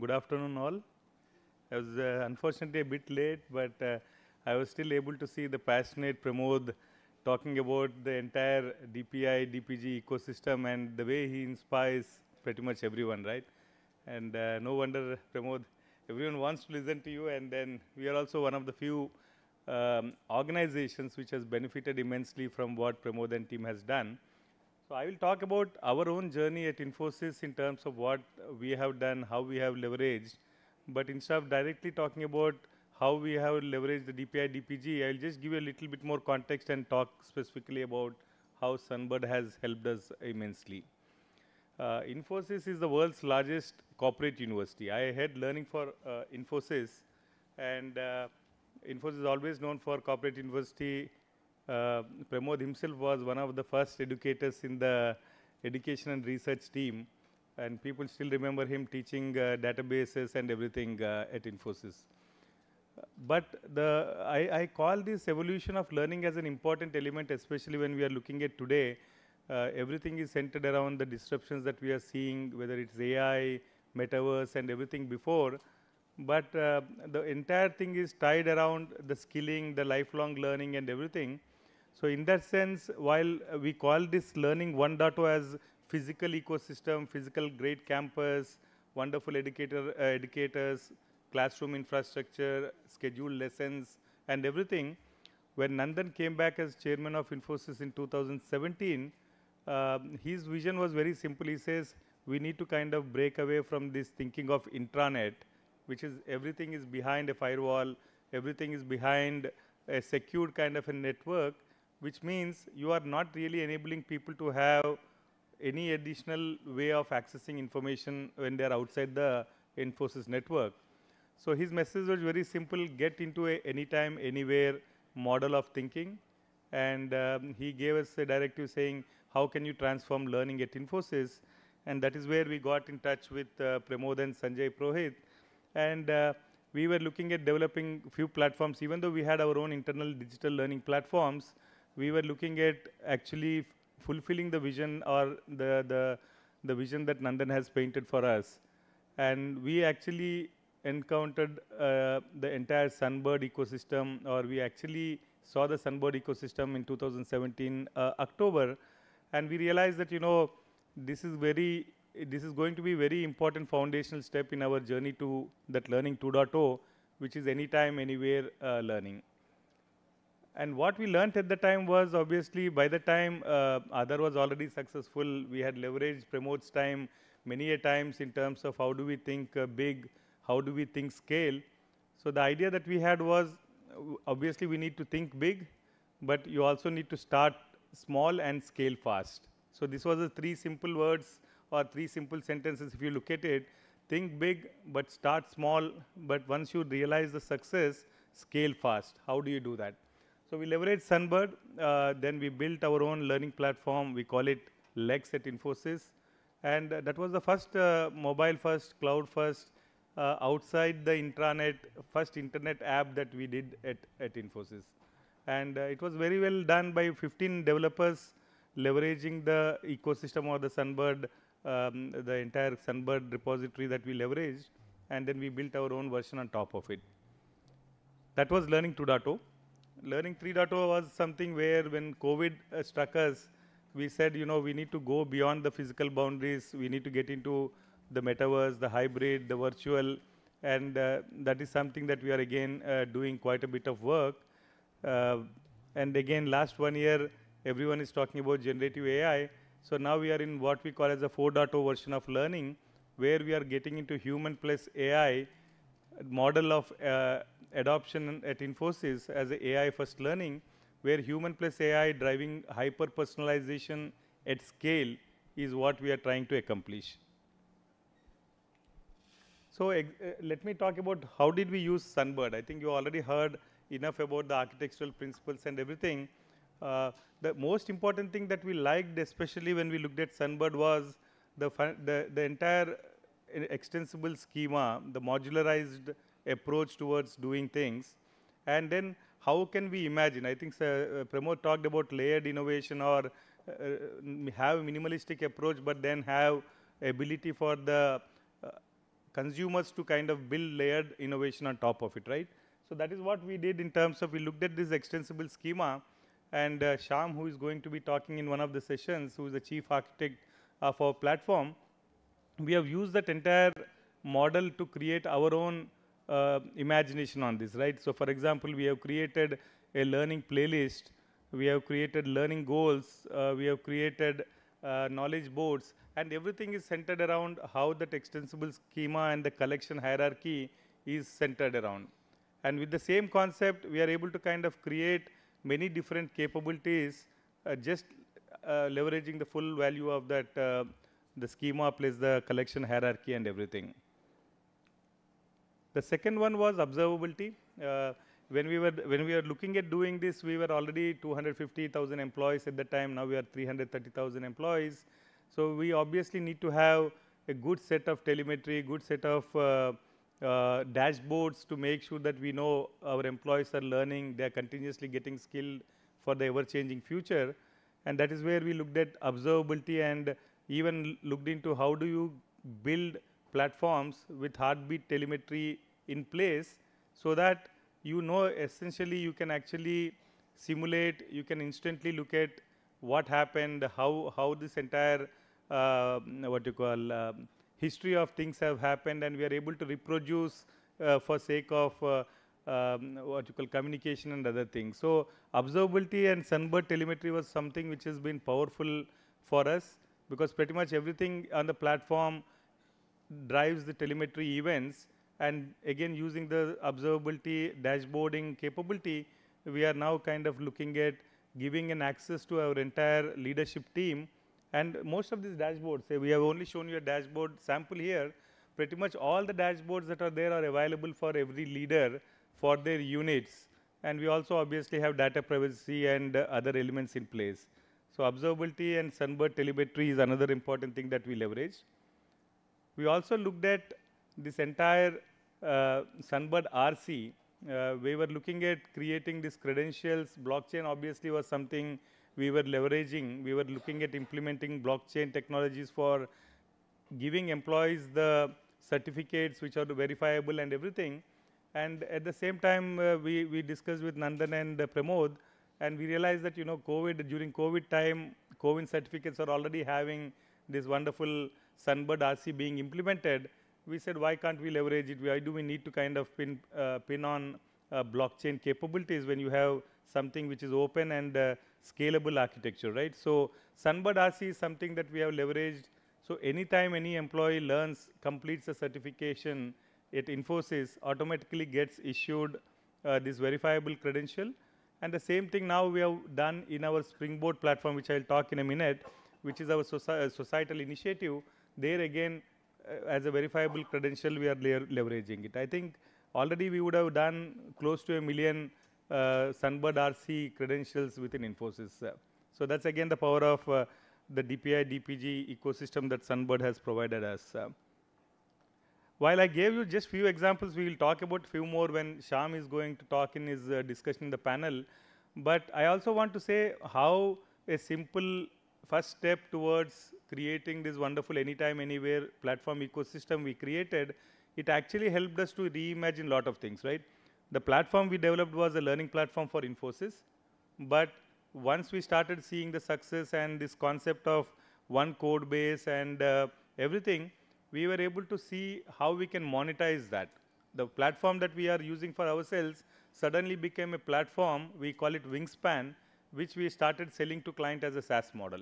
Good afternoon, all. I was uh, unfortunately a bit late, but uh, I was still able to see the passionate Pramod talking about the entire DPI, DPG ecosystem and the way he inspires pretty much everyone, right? And uh, no wonder, Pramod, everyone wants to listen to you, and then we are also one of the few um, organizations which has benefited immensely from what Pramod and team has done. So I will talk about our own journey at Infosys in terms of what we have done, how we have leveraged. But instead of directly talking about how we have leveraged the DPI, DPG, I'll just give you a little bit more context and talk specifically about how Sunbird has helped us immensely. Uh, Infosys is the world's largest corporate university. I had learning for uh, Infosys, and uh, Infosys is always known for corporate university uh, Pramod himself was one of the first educators in the education and research team, and people still remember him teaching uh, databases and everything uh, at Infosys. But the, I, I, call this evolution of learning as an important element, especially when we are looking at today. Uh, everything is centered around the disruptions that we are seeing, whether it's AI, metaverse, and everything before but uh, the entire thing is tied around the skilling, the lifelong learning and everything. So in that sense, while we call this learning 1.0 as physical ecosystem, physical great campus, wonderful educator, uh, educators, classroom infrastructure, scheduled lessons, and everything, when Nandan came back as chairman of Infosys in 2017, uh, his vision was very simple. He says, we need to kind of break away from this thinking of intranet, which is everything is behind a firewall, everything is behind a secured kind of a network, which means you are not really enabling people to have any additional way of accessing information when they are outside the Infosys network. So his message was very simple, get into a anytime, anywhere model of thinking. And um, he gave us a directive saying, how can you transform learning at Infosys? And that is where we got in touch with uh, Pramod and Sanjay Purohit. And uh, we were looking at developing few platforms, even though we had our own internal digital learning platforms, we were looking at actually fulfilling the vision or the, the, the vision that Nandan has painted for us. And we actually encountered uh, the entire Sunbird ecosystem, or we actually saw the Sunbird ecosystem in 2017 uh, October, and we realized that you know this is very this is going to be very important foundational step in our journey to that learning 2.0, which is anytime, anywhere uh, learning. And what we learned at the time was obviously by the time uh, was already successful, we had leveraged Pramod's time many a times in terms of how do we think uh, big, how do we think scale. So the idea that we had was obviously we need to think big, but you also need to start small and scale fast. So this was the three simple words or three simple sentences if you look at it. Think big, but start small, but once you realize the success, scale fast. How do you do that? So we leverage Sunbird. Uh, then we built our own learning platform. We call it Lex at Infosys. And uh, that was the first uh, mobile first, cloud first, uh, outside the intranet, first internet app that we did at, at Infosys. And uh, it was very well done by 15 developers leveraging the ecosystem of the Sunbird, um, the entire Sunbird repository that we leveraged. And then we built our own version on top of it. That was Learning 2.0. Learning 3.0 was something where when COVID uh, struck us, we said, you know, we need to go beyond the physical boundaries. We need to get into the metaverse, the hybrid, the virtual, and uh, that is something that we are again uh, doing quite a bit of work. Uh, and again, last one year, everyone is talking about generative AI. So now we are in what we call as a 4.0 version of learning, where we are getting into human plus AI model of uh, adoption at Infosys as a AI first learning, where human plus AI driving hyper personalization at scale is what we are trying to accomplish. So uh, let me talk about how did we use Sunbird. I think you already heard enough about the architectural principles and everything. Uh, the most important thing that we liked, especially when we looked at Sunbird, was the, the, the entire uh, extensible schema, the modularized approach towards doing things. And then how can we imagine? I think uh, Pramod talked about layered innovation or uh, have minimalistic approach, but then have ability for the uh, consumers to kind of build layered innovation on top of it, right? So that is what we did in terms of we looked at this extensible schema and uh, Sham, who is going to be talking in one of the sessions, who is the chief architect of our platform, we have used that entire model to create our own uh, imagination on this, right? So for example, we have created a learning playlist, we have created learning goals, uh, we have created uh, knowledge boards, and everything is centered around how that extensible schema and the collection hierarchy is centered around. And with the same concept, we are able to kind of create many different capabilities uh, just uh, leveraging the full value of that, uh, the schema plus the collection hierarchy and everything. The second one was observability. Uh, when we were when we were looking at doing this, we were already 250,000 employees at the time. Now we are 330,000 employees. So we obviously need to have a good set of telemetry, good set of uh, uh, dashboards to make sure that we know our employees are learning, they are continuously getting skilled for the ever-changing future. And that is where we looked at observability and even looked into how do you build platforms with heartbeat telemetry in place so that you know essentially you can actually simulate, you can instantly look at what happened, how, how this entire, uh, what you call, um, history of things have happened and we are able to reproduce uh, for sake of uh, um, what you call communication and other things. So observability and Sunbird telemetry was something which has been powerful for us because pretty much everything on the platform drives the telemetry events and again using the observability dashboarding capability, we are now kind of looking at giving an access to our entire leadership team and most of these dashboards, say we have only shown you a dashboard sample here, pretty much all the dashboards that are there are available for every leader for their units. And we also obviously have data privacy and uh, other elements in place. So observability and Sunbird telemetry is another important thing that we leverage. We also looked at this entire uh, Sunbird RC. Uh, we were looking at creating these credentials. Blockchain obviously was something we were leveraging, we were looking at implementing blockchain technologies for giving employees the certificates which are verifiable and everything. And at the same time, uh, we, we discussed with Nandan and uh, Pramod, and we realized that, you know, COVID, during COVID time, COVID certificates are already having this wonderful Sunbird RC being implemented. We said, why can't we leverage it? Why do we need to kind of pin, uh, pin on uh, blockchain capabilities when you have something which is open and uh, scalable architecture, right? So Sunbird RC is something that we have leveraged. So anytime any employee learns, completes a certification at Infosys, automatically gets issued uh, this verifiable credential. And the same thing now we have done in our Springboard platform, which I'll talk in a minute, which is our soci societal initiative. There again, uh, as a verifiable credential, we are leveraging it. I think already we would have done close to a million uh, Sunbird RC credentials within Infosys. Uh, so that's again the power of uh, the DPI, DPG ecosystem that Sunbird has provided us. While I gave you just few examples, we will talk about few more when Sham is going to talk in his uh, discussion in the panel. But I also want to say how a simple first step towards creating this wonderful anytime, anywhere platform ecosystem we created, it actually helped us to reimagine a lot of things, right? The platform we developed was a learning platform for Infosys. But once we started seeing the success and this concept of one code base and uh, everything, we were able to see how we can monetize that. The platform that we are using for ourselves suddenly became a platform, we call it Wingspan, which we started selling to client as a SaaS model.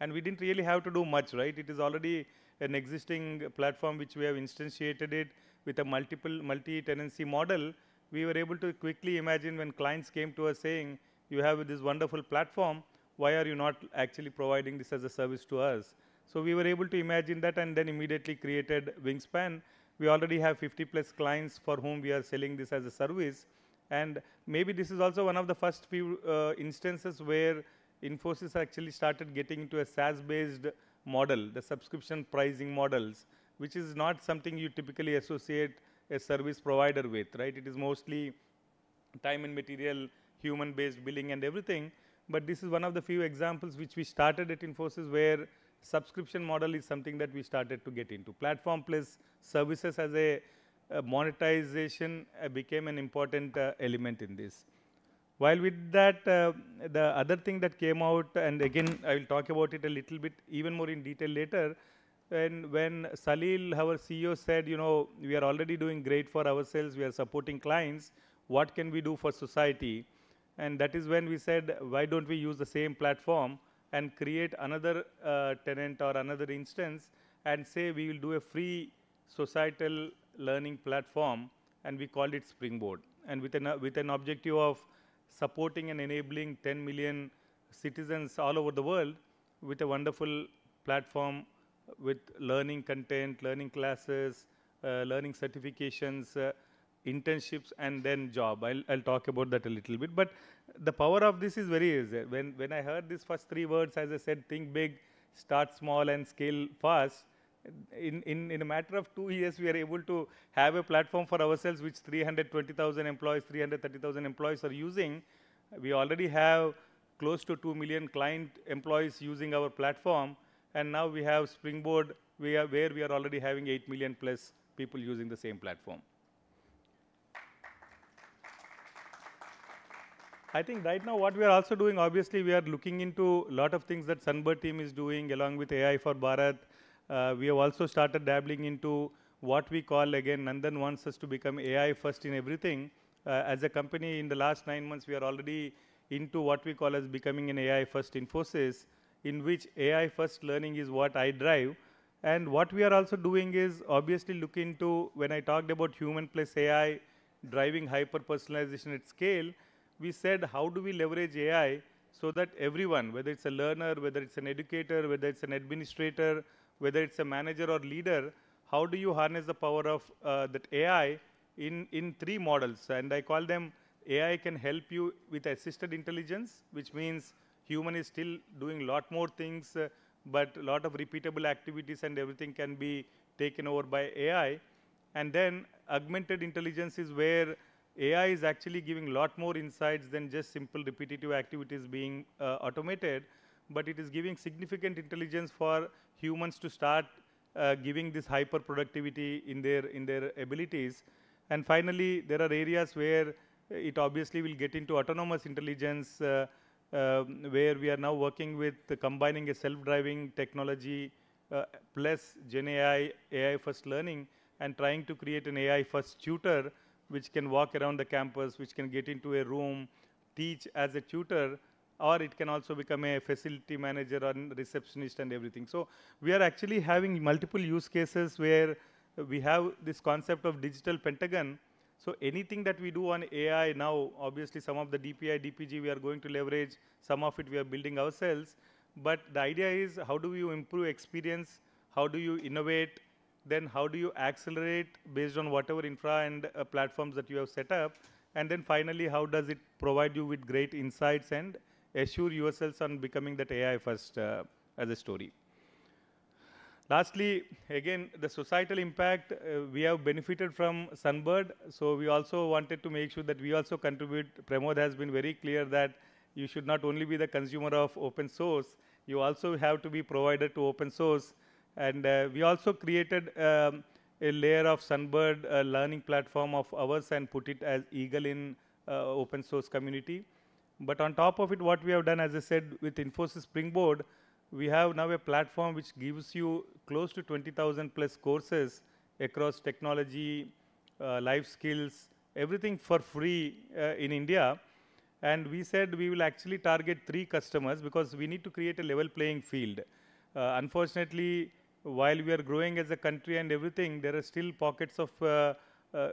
And we didn't really have to do much, right? It is already an existing platform which we have instantiated it with a multiple multi-tenancy model we were able to quickly imagine when clients came to us saying, you have this wonderful platform, why are you not actually providing this as a service to us? So we were able to imagine that and then immediately created Wingspan. We already have 50 plus clients for whom we are selling this as a service. And maybe this is also one of the first few uh, instances where Infosys actually started getting into a SaaS-based model, the subscription pricing models, which is not something you typically associate a service provider with, right? It is mostly time and material, human-based billing and everything. But this is one of the few examples which we started at Infosys where subscription model is something that we started to get into. Platform plus services as a, a monetization uh, became an important uh, element in this. While with that, uh, the other thing that came out, and again, I will talk about it a little bit even more in detail later, when, when Salil, our CEO, said, you know, we are already doing great for ourselves, we are supporting clients, what can we do for society? And that is when we said, why don't we use the same platform and create another uh, tenant or another instance and say we will do a free societal learning platform and we called it Springboard. And with an, uh, with an objective of supporting and enabling 10 million citizens all over the world with a wonderful platform with learning content, learning classes, uh, learning certifications, uh, internships, and then job. I'll, I'll talk about that a little bit. But the power of this is very easy. When, when I heard these first three words, as I said, think big, start small, and scale fast, in, in, in a matter of two years, we are able to have a platform for ourselves which 320,000 employees, 330,000 employees are using. We already have close to 2 million client employees using our platform. And now we have Springboard we are, where we are already having 8 million plus people using the same platform. I think right now what we are also doing, obviously, we are looking into a lot of things that Sunbird team is doing along with AI for Bharat. Uh, we have also started dabbling into what we call, again, Nandan wants us to become AI first in everything. Uh, as a company, in the last nine months, we are already into what we call as becoming an AI first Infosys, in which AI first learning is what I drive. And what we are also doing is obviously look into, when I talked about human plus AI driving hyper personalization at scale, we said how do we leverage AI so that everyone, whether it's a learner, whether it's an educator, whether it's an administrator, whether it's a manager or leader, how do you harness the power of uh, that AI in, in three models? And I call them AI can help you with assisted intelligence, which means human is still doing a lot more things, uh, but a lot of repeatable activities and everything can be taken over by AI. And then augmented intelligence is where AI is actually giving a lot more insights than just simple repetitive activities being uh, automated, but it is giving significant intelligence for humans to start uh, giving this hyper productivity in their, in their abilities. And finally, there are areas where it obviously will get into autonomous intelligence, uh, um, where we are now working with combining a self-driving technology uh, plus Gen AI, AI first learning, and trying to create an AI first tutor which can walk around the campus, which can get into a room, teach as a tutor, or it can also become a facility manager or receptionist and everything. So we are actually having multiple use cases where we have this concept of digital pentagon. So anything that we do on AI now, obviously some of the DPI, DPG we are going to leverage, some of it we are building ourselves. But the idea is how do you improve experience, how do you innovate, then how do you accelerate based on whatever infra and uh, platforms that you have set up, and then finally, how does it provide you with great insights and assure yourselves on becoming that AI first uh, as a story. Lastly, again, the societal impact, uh, we have benefited from Sunbird, so we also wanted to make sure that we also contribute. Pramod has been very clear that you should not only be the consumer of open source, you also have to be provider to open source and uh, we also created um, a layer of Sunbird uh, learning platform of ours and put it as Eagle in uh, open source community. But on top of it, what we have done, as I said, with Infosys Springboard, we have now a platform which gives you close to 20,000 plus courses across technology, uh, life skills, everything for free uh, in India. And we said we will actually target three customers because we need to create a level playing field. Uh, unfortunately, while we are growing as a country and everything, there are still pockets of uh,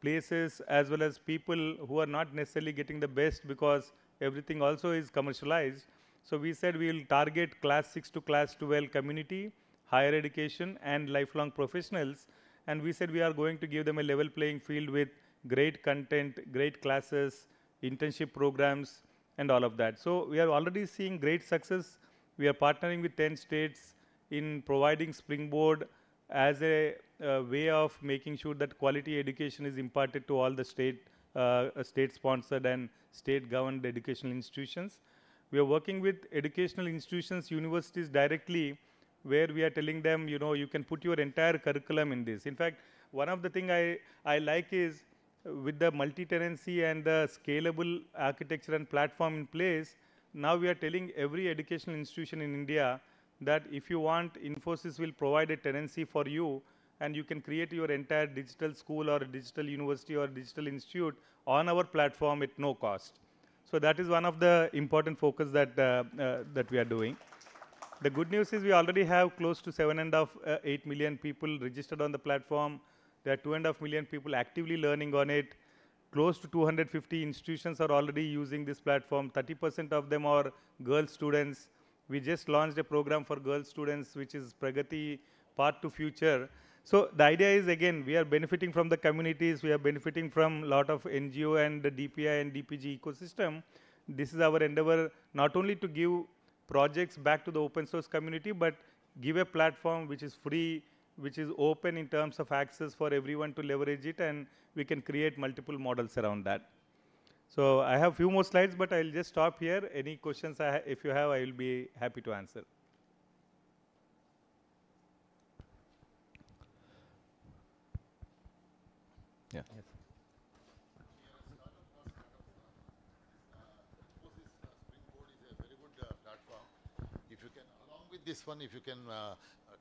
places as well as people who are not necessarily getting the best because everything also is commercialized. So we said we will target class 6 to class 12 community, higher education and lifelong professionals. And we said we are going to give them a level playing field with great content, great classes, internship programs, and all of that. So we are already seeing great success. We are partnering with 10 states in providing Springboard as a, a way of making sure that quality education is imparted to all the state, uh, state-sponsored and state-governed educational institutions. We are working with educational institutions, universities directly where we are telling them, you know, you can put your entire curriculum in this. In fact, one of the thing I, I like is uh, with the multi-tenancy and the scalable architecture and platform in place, now we are telling every educational institution in India that if you want, Infosys will provide a tenancy for you and you can create your entire digital school or digital university or digital institute on our platform at no cost. So that is one of the important focus that, uh, uh, that we are doing. The good news is we already have close to seven and a half, uh, eight million people registered on the platform. There are two and a half million people actively learning on it. Close to 250 institutions are already using this platform. 30% of them are girl students. We just launched a program for girl students, which is Pragati Path to Future. So the idea is, again, we are benefiting from the communities. We are benefiting from a lot of NGO and the DPI and DPG ecosystem. This is our endeavor, not only to give projects back to the open source community, but give a platform which is free, which is open in terms of access for everyone to leverage it, and we can create multiple models around that. So I have few more slides, but I'll just stop here. Any questions, if you have, I will be happy to answer. Yeah. Yes. with this one, if you can uh, uh,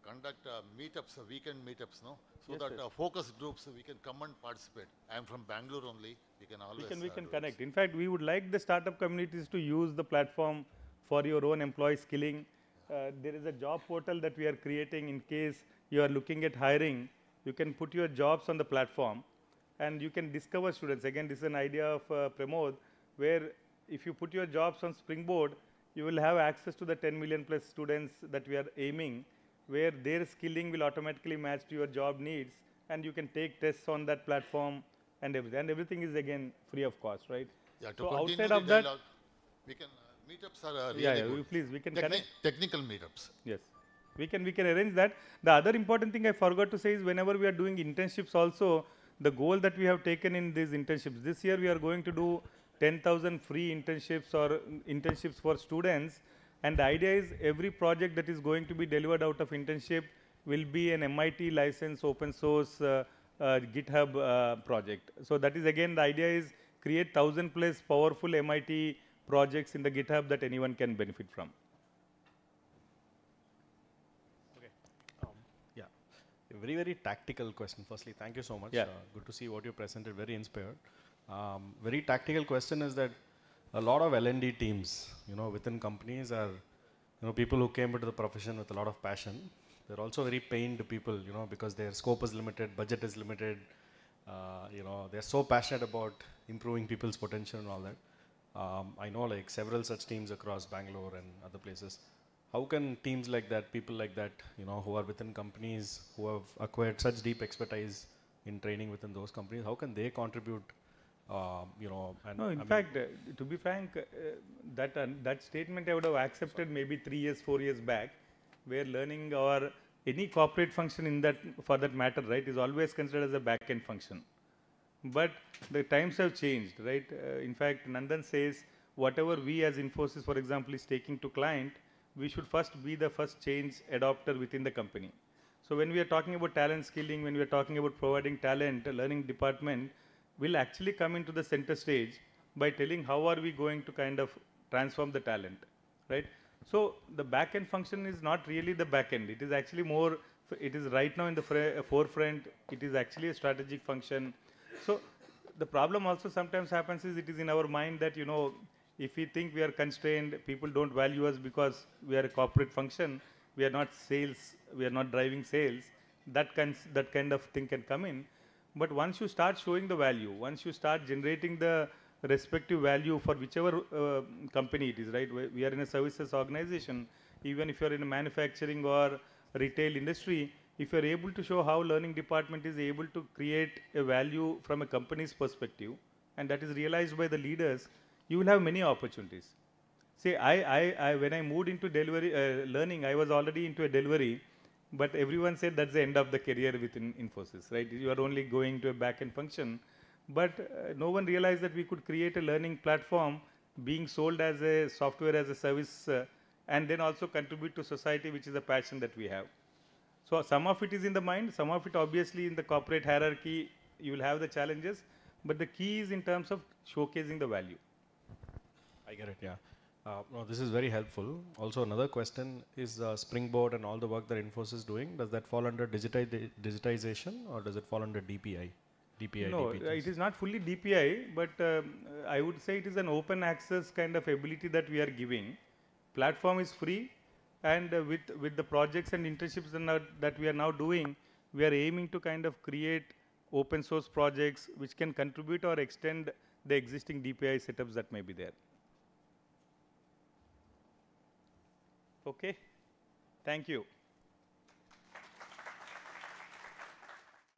conduct uh, meetups, weekend meetups, no? So Yes, that sir. uh, focus groups, we can come and participate. I am from Bangalore only. We can always. we can we uh, can connect. this. In fact, we would like the startup communities to use the platform for your own employee skilling. Uh, there is a job portal that we are creating in case you are looking at hiring. You can put your jobs on the platform, and you can discover students. Again, this is an idea of uh, Pramod, where if you put your jobs on Springboard, you will have access to the 10 million plus students that we are aiming, where their skilling will automatically match to your job needs, and you can take tests on that platform and everything. And everything is again free of cost, right? Yeah, to so outside of that, dialogue, we can, uh, meetups are uh, really yeah, yeah, we- please, we can Techni- connect. Technical meetups. Yes, we can we can arrange that. The other important thing I forgot to say is whenever we are doing internships also, the goal that we have taken in these internships this year we are going to do 10,000 free internships or internships for students. And the idea is every project that is going to be delivered out of internship will be an MIT license open source uh, uh, GitHub uh, project. So that is again the idea is create thousand plus powerful MIT projects in the GitHub that anyone can benefit from. Yeah. A very, very tactical question. Firstly, thank you so much. Yeah. Uh, good to see what you presented. Very inspired. Um, very tactical question is that a lot of L&D teams, you know, within companies are, you know, people who came into the profession with a lot of passion. They're also very pained people, you know, because their scope is limited, budget is limited. Uh, you know, they're so passionate about improving people's potential and all that. Um, I know like several such teams across Bangalore and other places. How can teams like that, people like that, you know, who are within companies who have acquired such deep expertise in training within those companies, how can they contribute? Um, you know, and No, I in mean, fact, uh, to be frank, uh, that uh, that statement I would have accepted maybe three years, four years back, where learning or any corporate function in that, for that matter, right, is always considered as a back-end function. But the times have changed, right? Uh, in fact, Nandan says whatever we as Infosys, for example, is taking to client, we should first be the first change adopter within the company. So when we are talking about talent skilling, when we are talking about providing talent, learning department will actually come into the center stage by telling how are we going to kind of transform the talent, right? So the back end function is not really the back end. It is actually more, it is right now in the forefront. It is actually a strategic function. So the problem also sometimes happens is it is in our mind that, you know, if we think we are constrained, people don't value us because we are a corporate function, we are not sales, we are not driving sales, that, kind that kind of thing can come in. But once you start showing the value, once you start generating the respective value for whichever uh, company it is, right? We- We are in a services organization. Even if you are in a manufacturing or retail industry, if you are able to show how learning department is able to create a value from a company's perspective, and that is realized by the leaders, you will have many opportunities. See, I, I, I when I moved into delivery uh, learning, I was already into a delivery, but everyone said that's the end of the career within Infosys, right? You are only going to a back-end function. But uh, no one realized that we could create a learning platform being sold as a software as a service uh, and then also contribute to society, which is a passion that we have. So some of it is in the mind, some of it obviously in the corporate hierarchy, you will have the challenges, but the key is in terms of showcasing the value. I get it, yeah. Uh, no, this is very helpful. Also, another question is uh, Springboard and all the work that Infosys is doing, does that fall under digiti- digitization or does it fall under DPI? DPI, No, it is not fully DPI, but um, I would say it is an open access kind of ability that we are giving. Platform is free, and uh, with with the projects and internships that we are now doing, we are aiming to kind of create open source projects which can contribute or extend the existing DPI setups that may be there. Okay, thank you.